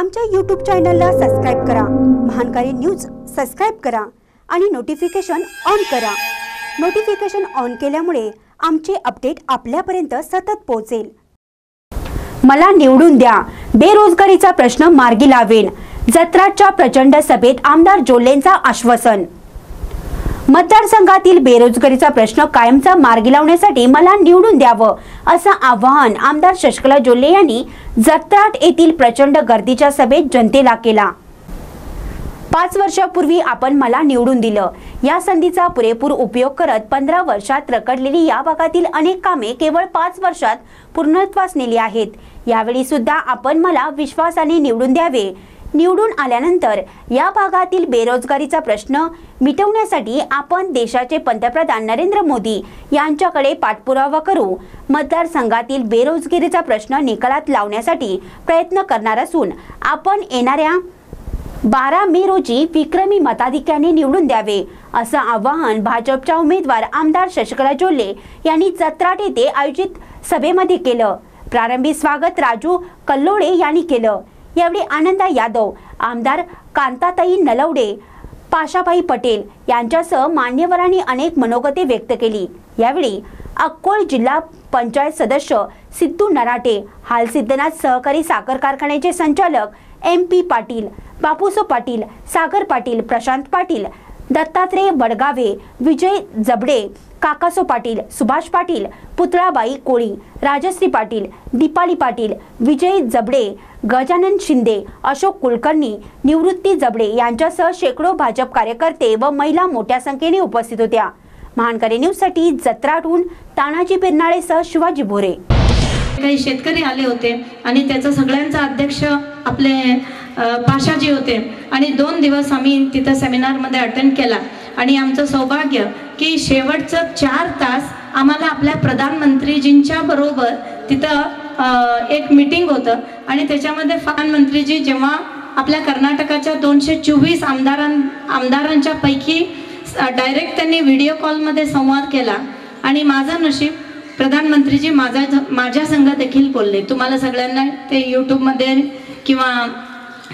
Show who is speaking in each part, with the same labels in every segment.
Speaker 1: आमच्या यूट्यूब चॅनलला सबस्क्राईब करा. महानकारी न्यूज सबस्क्राईब करा आणि नोटिफिकेशन ऑन करा. नोटिफिकेशन ऑन केल्यामुळे आमचे अपडेट आपल्यापर्यंत सतत पोहोचेल. मला निवडून द्या. बेरोजगारीचा प्रश्न मार्गी लावेन जत्राच्या प्रचंड सभेत आमदार जोल्लेंचा आश्वासन. मतदारसंघातील बेरोजगारीचा प्रश्न कायमचा मार्गी लावण्यासाठी मला निवडून द्यावं असं आवाहन आमदार शशकला जोल्ले यांनी जत्राट येथील प्रचंड गर्दीच्या सभेत जनतेला केला. पाच वर्षापूर्वी आपण मला निवडून दिलं. या संधीचा पुरेपूर उपयोग करत पंधरा वर्षात रकडलेली या भागातील अनेक कामे केवळ पाच वर्षात पूर्णत्वास नेली आहेत. यावेळी सुद्धा आपण मला विश्वासाने निवडून द्यावे निवडून आल्यानंतर या भागातील बेरोजगारीचा प्रश्न मिटवण्यासाठी आपण देशाचे पंतप्रधान नरेंद्र मोदी यांच्याकडे पाठपुरावा करू. मतदारसंघातील बेरोजगारीचा प्रश्न निकालात लावण्यासाठी प्रयत्न करणार असून आपण येणाऱ्या बारा मे रोजी विक्रमी मताधिक्याने निवडून द्यावे असं आवाहन भाजपच्या उमेदवार आमदार शशिकला जोल्ले यांनी जत्राट येथे आयोजित सभेमध्ये केलं. प्रारंभी स्वागत राजू कल्लोळे यांनी केलं. यावेळी आनंदा यादव आमदार कांताताई नलवडे पाशाभाई पटेल यांच्यासह मान्यवरांनी अनेक मनोगते व्यक्त केली. यावेळी अक्कोळ जिल्हा पंचायत सदस्य सिद्धू नराटे हालसिद्धनाथ सहकारी साखर कारखान्याचे संचालक एम पी पाटील बापूसो पाटील सागर पाटील प्रशांत पाटील दत्तात्रय बडगावे विजय जबडे काकासो पाटील सुभाष पाटील पुतळाबाई कोळी राजश्री पाटील दीपाली पाटील विजय जबडे गजानन शिंदे अशोक कुलकर्णी निवृत्ती जबडे यांच्यासह शेकडो भाजप कार्यकर्ते व महिला मोठ्या संख्येने उपस्थित होत्या. महानकरी न्यूजसाठी जत्राटून तानाजी बिरनाळेसह शिवाजी भोरे.
Speaker 2: काही शेतकरी आले होते आणि त्याचा सगळ्यांचा अध्यक्ष आपले पाशाजी होते. आणि दोन दिवस आम्ही तिथं सेमिनारमध्ये अटेंड केला. आणि आमचं सौभाग्य की शेवटचं चार तास आम्हाला आपल्या प्रधानमंत्रीजींच्या बरोबर तिथं एक मीटिंग होतं. आणि त्याच्यामध्ये प्रधानमंत्रीजी जेव्हा आपल्या कर्नाटकाच्या दोनशे चोवीस आमदारां आमदारांच्या पैकी डायरेक्ट त्यांनी व्हिडिओ कॉलमध्ये संवाद केला. आणि माझं नशीब प्रधानमंत्रीजी माझा माझ्या संघ देखील बोलले. तुम्हाला सगळ्यांना ते यूट्यूबमध्ये किंवा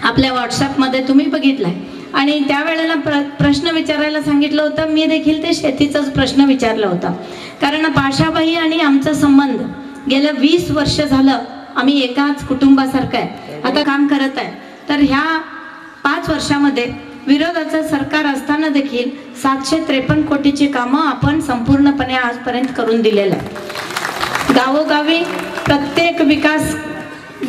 Speaker 2: आपल्या व्हॉट्सॲपमध्ये तुम्ही बघितलंय. आणि त्यावेळेला प्र प्रश्न विचारायला सांगितलं होतं. मी देखील ते शेतीचाच प्रश्न विचारला होता. कारण पाशाबाई आणि आमचा संबंध गेल्या वीस वर्ष झालं आम्ही एकाच कुटुंबासारखं आहे. आता काम करत आहे. तर ह्या पाच वर्षामध्ये विरोधाचं सरकार असताना देखील सातशे त्रेपन्न कोटीची कामं आपण संपूर्णपणे आजपर्यंत करून दिलेलं आहे गावोगावी प्रत्येक विकास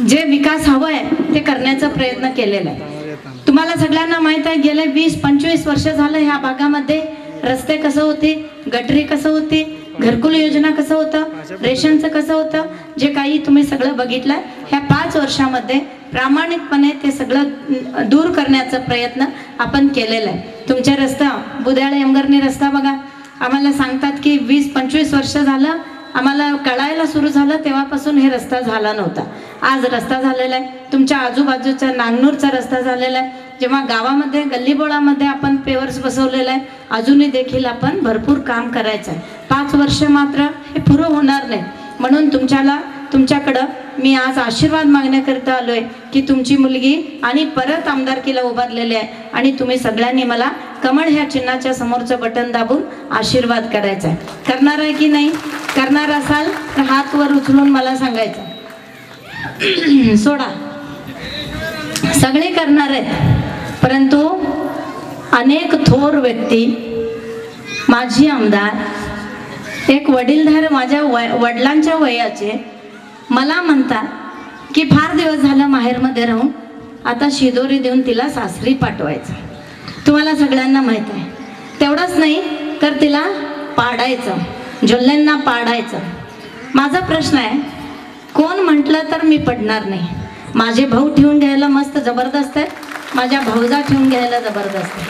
Speaker 2: जे विकास हवं आहे ते करण्याचा प्रयत्न केलेला आहे. तुम्हाला सगळ्यांना माहीत आहे गेले वीस पंचवीस वर्ष झालं ह्या भागामध्ये. रस्ते कसं होते गटरी कसं होती घरकुल योजना कसं होतं रेशनचं कसं होतं जे काही तुम्ही सगळं बघितलं ह्या पाच वर्षामध्ये प्रामाणिकपणे ते सगळं दूर करण्याचा प्रयत्न आपण केलेला आहे. तुमच्या रस्ता बुद्याळ यमगरणी रस्ता बघा. आम्हाला सांगतात की वीस पंचवीस वर्ष झालं आम्हाला कळायला सुरू झालं तेव्हापासून हे रस्ता झाला नव्हता. आज रस्ता झालेला आहे. तुमच्या आजूबाजूचा नांगनूरचा रस्ता झालेला आहे. जेव्हा गावामध्ये गल्लीबोळामध्ये आपण पेवर्स बसवलेलं आहे अजूनही देखील आपण भरपूर काम करायचं आहे. पाच वर्ष मात्र हे पुरं होणार नाही. म्हणून तुमच्याला तुमच्याकडं मी आज आशीर्वाद मागण्याकरिता आलो आहे की तुमची मुलगी आणि परत आमदारकीला उभारलेली आहे. आणि तुम्ही सगळ्यांनी मला कमळ ह्या चिन्हाच्या समोरचं बटन दाबून आशीर्वाद करायचा आहे करणार आहे की नाही? करणार असाल तर हात वर उचलून मला सांगायचं. सोडा. सगळे करणार आहेत. परंतु अनेक थोर व्यक्ती माझी आमदार एक वडीलधार माझ्या वय वडिलांच्या वयाचे मला म्हणतात की फार दिवस झालं माहेरमध्ये राहून आता शिदोरी देऊन तिला सासरी पाठवायचं. तुम्हाला सगळ्यांना माहीत आहे. तेवढंच नाही तर तिला पाडायचं. जोल्ल्यांना पाडायचं. माझा प्रश्न आहे कोण म्हटलं तर मी पडणार नाही? माझे भाऊ ठेवून घ्यायला मस्त जबरदस्त आहे माझ्या भाऊजा ठेवून घ्यायला जबरदस्त आहे.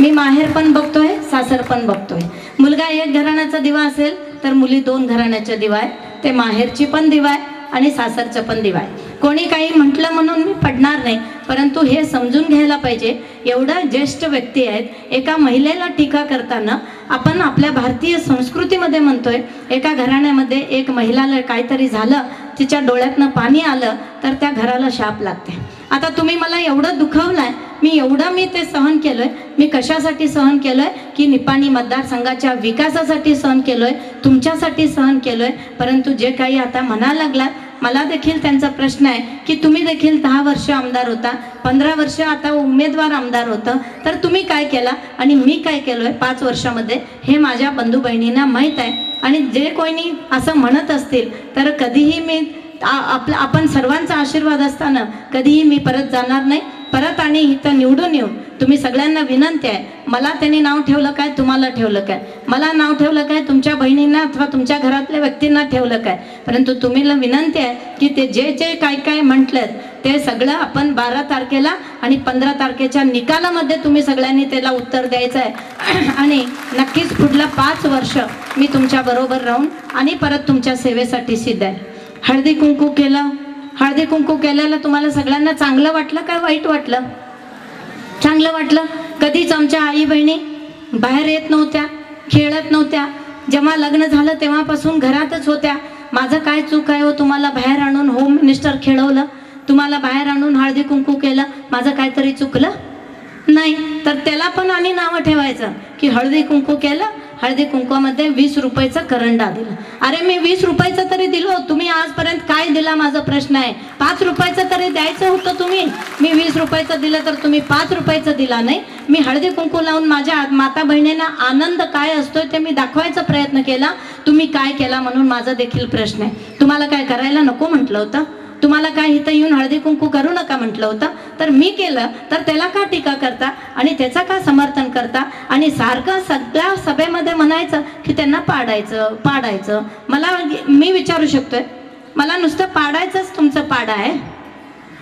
Speaker 2: मी माहेर पण बघतोय सासर पण बघतोय. मुलगा एक घराण्याचा दिवा असेल तर मुली दोन घराण्याच्या दिवा आहे ते माहेरची पण दिवा आहे आणि सासरचं पण दिवा आहे कोणी काही म्हटलं म्हणून मी पडणार नाही परंतु हे समजून घ्यायला पाहिजे एवढं ज्येष्ठ व्यक्ती आहेत एका महिलेला टीका करताना आपण आपल्या भारतीय संस्कृतीमध्ये म्हणतोय एका घराण्यामध्ये एक महिलाला काहीतरी झालं तिच्या डोळ्यातनं पाणी आलं तर त्या घराला शाप लागते. आता तुम्ही मला एवढं दुखावलंय मी एवढं मी ते सहन केलंय मी कशासाठी सहन केलंय? की निपाणी मतदारसंघाच्या विकासासाठी सहन केलोय तुमच्यासाठी सहन केलोय परंतु जे काही आता म्हणा लागलात मला देखील त्यांचा प्रश्न आहे की तुम्ही देखील दहा वर्ष आमदार होता पंधरा वर्ष आता उमेदवार आमदार होतं तर तुम्ही काय केला आणि मी काय केलोय पाच वर्षामध्ये हे माझ्या बंधू बहिणींना माहीत आहे. आणि जे कोणी असं म्हणत असतील तर कधीही मी आपला आपण सर्वांचा आशीर्वाद असताना कधीही मी परत जाणार नाही. परत आणि इथं निवडून येऊ. तुम्ही सगळ्यांना विनंती आहे. मला त्यांनी नाव ठेवलं काय? तुम्हाला ठेवलं काय? मला नाव ठेवलं काय? तुमच्या बहिणींना अथवा तुमच्या घरातल्या व्यक्तींना ठेवलं काय? परंतु तुम्हीला विनंती आहे की ते जे जे काय काय म्हटलं ते सगळं आपण बारा तारखेला आणि पंधरा तारखेच्या निकालामध्ये तुम्ही सगळ्यांनी त्याला उत्तर द्यायचं आहे. आणि नक्कीच पुढलं पाच वर्ष मी तुमच्या बरोबर राहून आणि परत तुमच्या सेवेसाठी सिद्ध आहे. हळदी कुंकू केलं. हळदी कुंकू केल्याला तुम्हाला सगळ्यांना चांगलं वाटलं काय वाईट वाटलं? चांगलं वाटलं. कधीच आमच्या आई बहिणी बाहेर येत नव्हत्या खेळत नव्हत्या. जेव्हा लग्न झालं तेव्हापासून घरातच होत्या. माझं काय चूक आहे हो? तुम्हाला बाहेर आणून होम मिनिस्टर खेळवलं? तुम्हाला बाहेर आणून हळदी कुंकू केलं? माझं काहीतरी चुकलं? नाही. तर त्याला पण आणि नावं ठेवायचं की हळदी कुंकू केलं हळदी कुंकवामध्ये वीस रुपयाचा करंडा दिला. अरे मी वीस रुपयाचं तरी दिलो. तुम्ही आजपर्यंत काय दिला माझा प्रश्न आहे? पाच रुपयाचं तरी द्यायचं होतं तुम्ही. मी वीस रुपयाचं दिलं तर तुम्ही पाच रुपयाचं दिला नाही. मी हळदी कुंकू लावून माझ्या माता बहिणींना आनंद काय असतोय ते मी दाखवायचा प्रयत्न केला. तुम्ही काय केला म्हणून माझा देखील प्रश्न आहे. तुम्हाला काय करायला नको म्हटलं होतं? तुम्हाला काय इथं येऊन हळदी कुंकू करू नका म्हटलं होतं? तर मी केलं. तर त्याला का टीका करता? आणि त्याचा का समर्थन करता? आणि सारखं सगळ्या सभेमध्ये म्हणायचं की त्यांना पाडायचं पाडायचं. मला मी विचारू शकतोय? मला नुसतं पाडायचंच तुमचं पाडा आहे.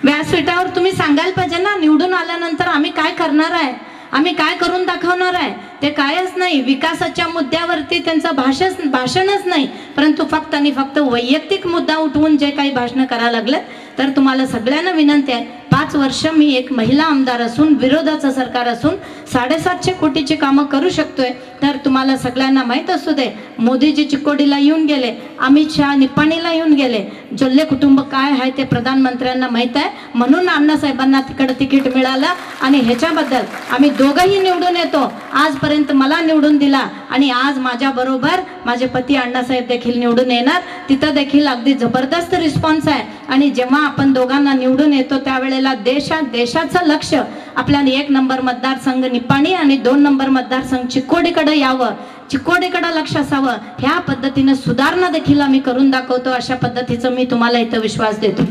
Speaker 2: व्यासपीठावर तुम्ही सांगायला पाहिजे ना निवडून आल्यानंतर आम्ही काय करणार आहे? आम्ही काय करून दाखवणार आहे? ते कायच नाही. विकासाच्या मुद्द्यावरती त्यांचं भाषच भाषणच नाही. परंतु फक्त आणि फक्त वैयक्तिक मुद्दा उठवून जे काही भाषणं करायला लागलं तर तुम्हाला सगळ्यांना विनंती आहे पाच वर्ष मी एक महिला आमदार असून विरोधाचं सरकार असून साडेसातशे कोटीची कामं करू शकतोय. तर तुम्हाला सगळ्यांना माहीत असू दे मोदीजी चिकोडीला येऊन गेले अमित शहा निपाणीला येऊन गेले. जोल्ले कुटुंब काय आहे ते प्रधानमंत्र्यांना माहीत आहे. म्हणून अण्णासाहेबांना तिकडे तिकीट मिळालं आणि ह्याच्याबद्दल आम्ही दोघंही निवडून येतो. आजपर्यंत मला निवडून दिला आणि आज माझ्या बरोबर माझे पती अण्णासाहेब देखील निवडून येणार. तिथं देखील अगदी जबरदस्त रिस्पॉन्स आहे. आणि जेव्हा आपण दोघांना निवडून येतो त्यावेळेस असलेला देशात देशाचं लक्ष आपल्याला एक नंबर मतदारसंघ निपाणी आणि दोन नंबर मतदारसंघ चिकोडीकडे यावं. चिकोडीकडे लक्ष असावं. ह्या पद्धतीनं सुधारणा देखील आम्ही करून दाखवतो. अशा पद्धतीचं मी तुम्हाला इथं विश्वास देतो.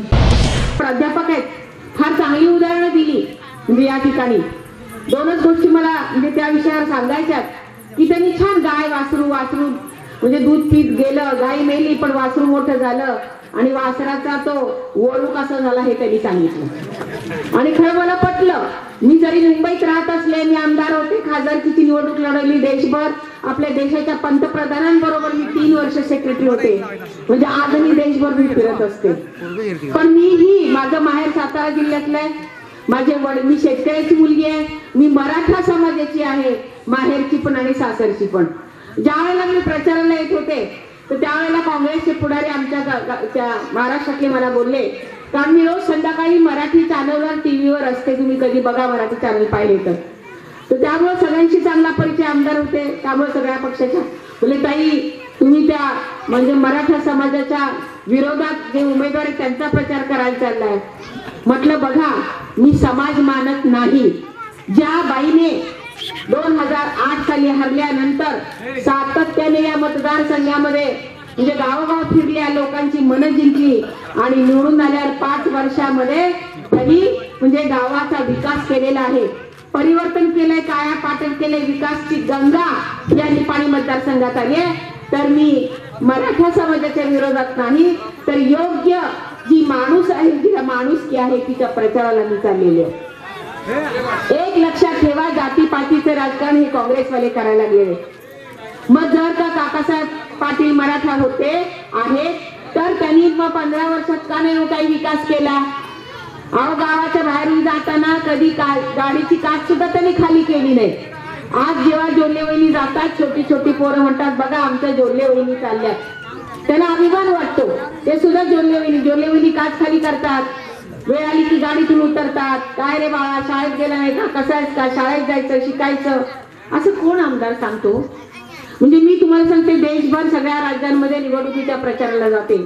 Speaker 3: प्राध्यापक आहेत. फार चांगली उदाहरणं दिली म्हणजे या ठिकाणी. दोनच गोष्टी मला म्हणजे त्या विषयावर सांगायच्यात. की त्यांनी छान गाय वासरू वासरू म्हणजे दूध पीत गेलं गाई मेली पण वासरू मोठं झालं. आणि वासराचा तो वळू कसा झाला हे त्यांनी सांगितलं. आणि खरं मला पटलं मी जरी मुंबईत राहत असले मी आमदार होते खासदारकीची निवडणूक लढवली देशभर. आपल्या देशाच्या पंतप्रधानांबरोबर मी तीन वर्ष सेक्रेटरी होते. म्हणजे आजही देशभर मी फिरत असते. पण मीही माझं माहेर सातारा जिल्ह्यातलं आहे. माझे वडील मी शेतकऱ्याची मुलगी आहे. मी मराठा समाजाची आहे. माहेरची पण आणि सासरची पण. ज्या वेळेला मी प्रचाराला येत होते तर त्यावेळेला काँग्रेसचे पुढारी आमच्या त्या महाराष्ट्रातले मला बोलले कारण मी रोज संध्याकाळी मराठी चॅनलवर टी व्हीवर असते तुम्ही कधी बघा मराठी चॅनल पाहिले तर तर त्यामुळे सगळ्यांशी चांगला परिचय आमदार होते त्यामुळे सगळ्या पक्षाच्या बोले ताई तुम्ही त्या म्हणजे मराठा समाजाच्या विरोधात जे उमेदवार आहेत त्यांचा प्रचार करायला चाललाय. म्हटलं बघा मी समाज मानत नाही. ज्या बाईने दोन हजार आठ साली हरल्यानंतर सातत्याने या मतदारसंघामध्ये म्हणजे गावोगाव फिरल्या लोकांची मनं जिंकली आणि निवडून आल्यावर पाच वर्षामध्ये त्यांनी म्हणजे गावाचा विकास केलेला आहे. परिवर्तन केलंय काया पाटण केले विकासची गंगा या निपाणी मतदारसंघात आली तर मी मराठा समाजाच्या विरोधात नाही तर योग्य जी माणूस आहे जी माणूस की आहे तिच्या प्रचाराला मी चाललेली आहे. एक लक्षात ठेवा जाती पातीचे राजकारण हे काँग्रेसवाले करायला गेले. मग जर का काकासाहेब पाटील मराठा होते आहेत तर त्यांनी मग पंधरा वर्षात का नाही हो काही विकास केला? अहो गावाच्या बाहेरून जाताना कधी का- गाडीची काच सुद्धा त्यांनी खाली केली नाही. आज जेव्हा जोडले वहिनी जातात छोटी छोटी पोरं म्हणतात बघा आमच्या जोडले वहिनी चालल्या त्यांना अभिमान वाटतो. ते सुद्धा जोडले वहिनी जोडले वहिनी काच खाली करतात. वेळ आली की गाडीतून उतरतात. काय रे बाळा शाळेत गेला नाही का? कसं आहेस का? शाळेत जायचं शिकायचं? असं कोण आमदार सांगतो? म्हणजे मी तुम्हाला सांगते देशभर सगळ्या राज्यांमध्ये निवडणुकीच्या प्रचाराला जाते.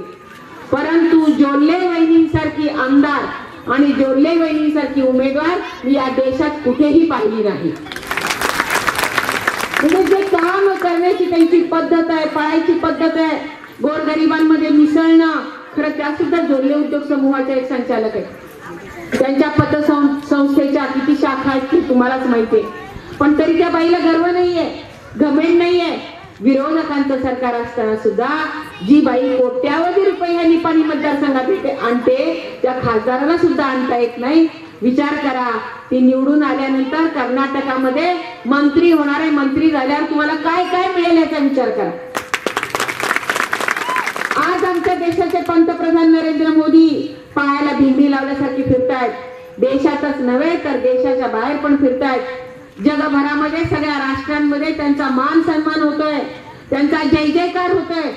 Speaker 3: परंतु जोल्ले वहिनींसारखी आमदार आणि जोल्ले वहिनींसारखी उमेदवार मी या देशात कुठेही पाहिली नाही. म्हणजे जे काम करण्याची त्यांची पद्धत आहे पळायची पद्धत आहे गोरगरिबांमध्ये मिसळणं खरं त्या सुद्धा जोडले उद्योग समूहाचे एक संचालक आहेत. त्यांच्या पतसंस्थेच्या किती शाखा आहेत ती तुम्हालाच माहिती आहे. पण तरी त्या बाईला गर्व नाहीये घमेंड नाहीये. विरोधकांचं सरकार असताना सुद्धा जी बाई कोट्यावधी रुपये ह्या निपाणी मतदारसंघात येते आणते त्या खासदाराला सुद्धा आणता येत नाही. विचार करा ती निवडून आल्यानंतर कर्नाटकामध्ये मंत्री होणारे मंत्री झाल्यावर तुम्हाला काय काय मिळेल याचा विचार करा. आमच्या देशाचे पंतप्रधान नरेंद्र मोदी पायाला भिंडी लावल्यासारखी फिरतायत. देशातच नव्हे तर देशाच्या बाहेर पण फिरतायत. जगभरामध्ये सगळ्या राष्ट्रांमध्ये त्यांचा मान सन्मान होतोय. त्यांचा जय जयकार होतोय.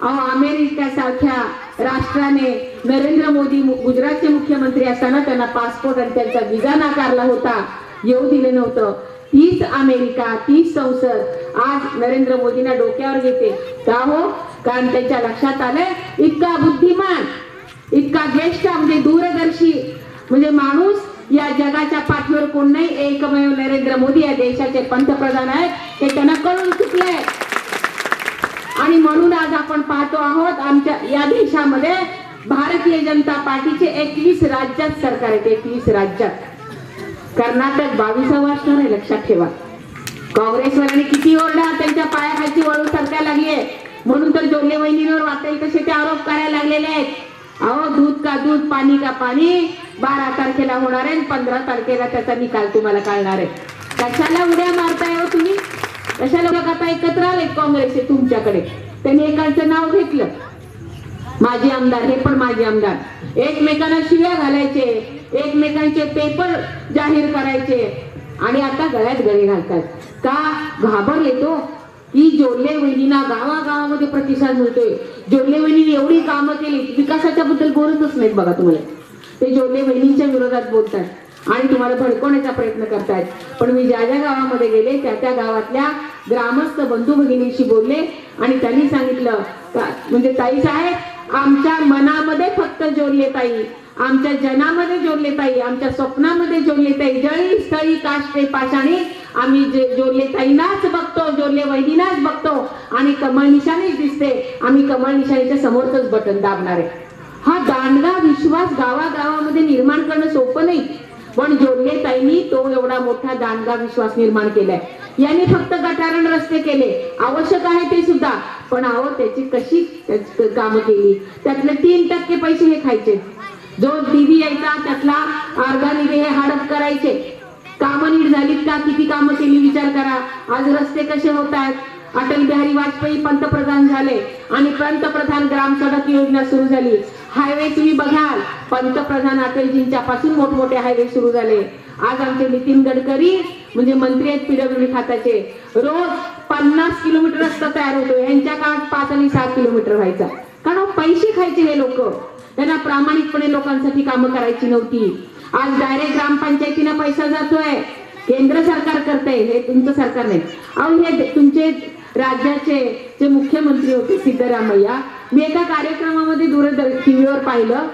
Speaker 3: अहो अमेरिकेसारख्या राष्ट्राने नरेंद्र मोदी गुजरातचे मुख्यमंत्री असताना त्यांना पासपोर्ट आणि त्यांचा विजा नाकारला होता. येऊ दिले नव्हतं. तीच अमेरिका तीच संसद आज नरेंद्र मोदींना डोक्यावर घेते. का हो? कारण त्यांच्या लक्षात आलंय इतका बुद्धिमान इतका ज्येष्ठ म्हणजे दूरदर्शी म्हणजे माणूस या जगाच्या पाठीवर कोण नाही. एकमेव नरेंद्र मोदी या देशाचे पंतप्रधान आहेत. हे त्यांना कळून चुकलंय. आणि म्हणून आज आपण पाहतो आहोत आमच्या या देशामध्ये भारतीय जनता पार्टीचे एकवीस राज्यात सरकार आहेत. एकवीस राज्यात. कर्नाटक बावीसावं असणार आहे लक्षात ठेवा. काँग्रेसवाल्यांनी किती ओरडा त्यांच्या पायाखालची वळू लागली आहे म्हणून तर जोडले वहिनीवर येईल तसे ते आरोप करायला लागलेले आहेत. अहो दूध का दूध पाणी का पाणी? बारा तारखेला होणार आहे पंधरा तारखेला त्याचा निकाल तुम्हाला कळणार आहे. कशाला उड्या मारताय हो तुम्ही? कशाला बघ आता एकत्र आले काँग्रेसचे तुमच्याकडे. त्यांनी एकाचं नाव घेतलं. माजी आमदार हे पण माजी आमदार. एकमेकांना शिव्या घालायचे. एकमेकांचे पेपर जाहीर करायचे. आणि आता गळ्यात गळी घालतात. का? घाबरले तो? ही जोडले वहिनीना गावागावामध्ये प्रतिसाद मिळतोय. जोडले वहिनीने एवढी कामं केली विकासाच्या बद्दल बोलतच नाहीत बघा तुम्हाला. ते जोडले वहिनींच्या विरोधात बोलतात आणि तुम्हाला भडकवण्याचा प्रयत्न करतायत. पण मी ज्या ज्या गावामध्ये गेले त्या त्या गावातल्या ग्रामस्थ बंधू भगिनीशी बोलले आणि त्यांनी सांगितलं म्हणजे ताई साहेब आमच्या मनामध्ये फक्त जोडले ताई. आमच्या जनामध्ये जोडले ताई. आमच्या स्वप्नामध्ये जोडले ताई. जळी स्थळी काष्टे पाषाणी आम्ही जोडले ताईनाच बघतो जोडले वहिनीनाच बघतो. आणि कमळ निशाणीच दिसते. आम्ही कमळ निशाणीच्या समोरच बटन दाबणार आहे. हा दांडगा विश्वास गावागावामध्ये निर्माण करणं सोपं नाही. पण जोडले ताईंनी तो एवढा मोठा दांडगा विश्वास निर्माण केलाय. यांनी फक्त गटारण रस्ते केले. आवश्यक आहे ते सुद्धा. पण अहो त्याची कशी कामं केली? त्यातले तीन टक्के पैसे हे खायचे. जो निधी यायचा त्यातला अर्धा निधी हे हडप करायचे. कामं नीट झालीत का? किती कामं केली? विचार करा. आज रस्ते कसे होत आहेत अटल बिहारी वाजपेयी पंतप्रधान झाले आणि पंतप्रधान ग्राम सडक योजना सुरू झाली. हायवे तुम्ही बघाल. पंतप्रधान अटलजींच्या पासून मोठमोठे हायवे सुरू झाले. आज आमचे नितीन गडकरी म्हणजे मंत्री आहेत पीडब्ल्यूडी खात्याचे रोज पन्नास किलोमीटर रस्ता तयार होतो. यांच्या काळात पाच आणि सात किलोमीटर व्हायचा. कारण पैसे खायचे हे लोक. त्यांना प्रामाणिकपणे लोकांसाठी कामं करायची नव्हती. आज डायरेक्ट ग्रामपंचायतीनं पैसा जातोय. केंद्र सरकार करतंय हे तुमचं सरकार नाही. अहो हे तुमचे राज्याचे जे मुख्यमंत्री होते सिद्धरामय्या मी एका कार्यक्रमामध्ये दूरदर्शन टीव्हीवर पाहिलं.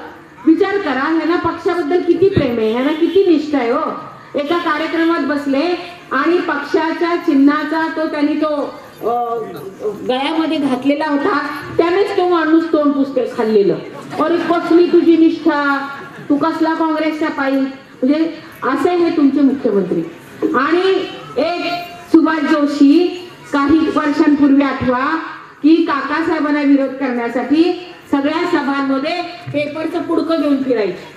Speaker 3: विचार करा ह्यांना पक्षाबद्दल किती प्रेम आहे? ह्यांना किती निष्ठा आहे हो? एका कार्यक्रमात बसले आणि पक्षाच्या चिन्हाचा तो त्यांनी तो गळ्यामध्ये घातलेला होता. त्यानेच तो माणूस तोंड पुस्तक खाल्लेलं. अरे कसली तुझी निष्ठा तू कसला काँग्रेसच्या पायी? म्हणजे असे हे तुमचे मुख्यमंत्री. आणि एक सुभाष जोशी काही वर्षांपूर्वी आठवा की काकासाहेबांना विरोध करण्यासाठी सगळ्या सभांमध्ये पेपरचं पुडकं घेऊन फिरायचे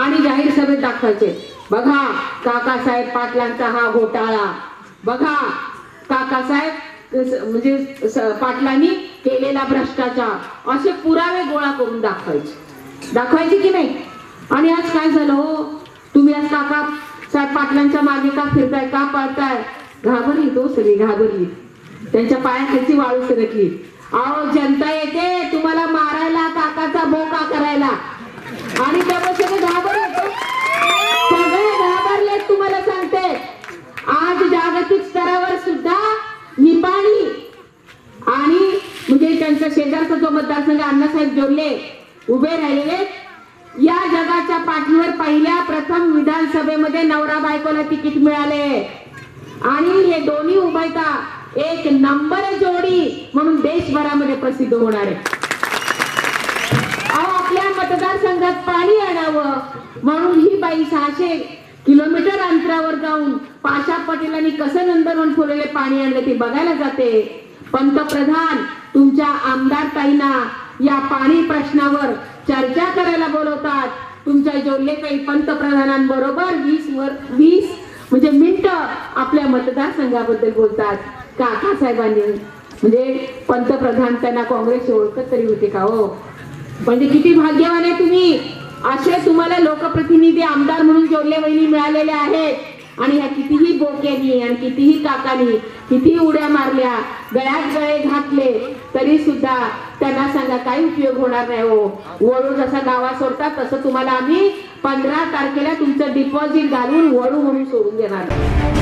Speaker 3: आणि जाहीर सभेत दाखवायचे. बघा काकासाहेब पाटलांचा हा घोटाळा. बघा काकासाहेब म्हणजे पाटलांनी केलेला भ्रष्टाचार. असे पुरावे गोळा करून दाखवायचे. दाखवायचे की नाही? आणि आज काय झालं हो? तुम्ही आज काका साहेब पाटलांच्या मागे का फिरताय का पळताय? घाबरली तो सगळी घाबरली. त्यांच्या पायाखालची वाळू सरकली. अहो जनता येते तुम्हाला मारायला काकाचा बोका करायला. आणि त्यामुळे सगळे घाबरले. सगळे घाबरलेत तुम्हाला सांगते. आज जागतिक स्तरावर सुद्धा निपाणी. आणि म्हणजे त्यांचा शेजारचा जो मतदारसंघ अण्णासाहेब जोडले उभे राहिलेले या जगाच्या पाठीवर पहिल्या प्रथम विधानसभेमध्ये नवरा बायकोला तिकीट मिळाले. आणि हे दोन्ही उभयता एक नंबर जोडी म्हणून देशभरामध्ये प्रसिद्ध होणार आहे. अहो आपल्या मतदारसंघात पाणी आणावं म्हणून ही बाई सहाशे किलोमीटर अंतरावर जाऊन पाशा पटेलांनी कसं नंदनवन फुलेले पाणी आणले ते बघायला जाते. पंतप्रधान तुमच्या आमदार ताईना या पाणी प्रश्नावर चर्चा करायला बोलवतात. तुमच्या जोडले काही पंतप्रधानांबरोबर वीस वर वीस म्हणजे मिनिट आपल्या मतदारसंघाबद्दल बोलतात. काका साहेबांनी. म्हणजे पंतप्रधान त्यांना काँग्रेसची ओळखत तरी होते का हो? म्हणजे किती भाग्यवान आहे तुम्ही. असे तुम्हाला लोकप्रतिनिधी आमदार म्हणून जोडले वहिनी मिळालेले आहेत. आणि ह्या कितीही बोक्यांनी आणि कितीही काकानी कितीही उड्या मारल्या गळ्यात गळे घातले तरी सुद्धा त्यांना सांगा काही उपयोग होणार नाही हो. वळू जसा गावा सोडतात तसं तुम्हाला आम्ही पंधरा तारखेला तुमचं डिपॉझिट घालून वळू म्हणून सोडून देणार.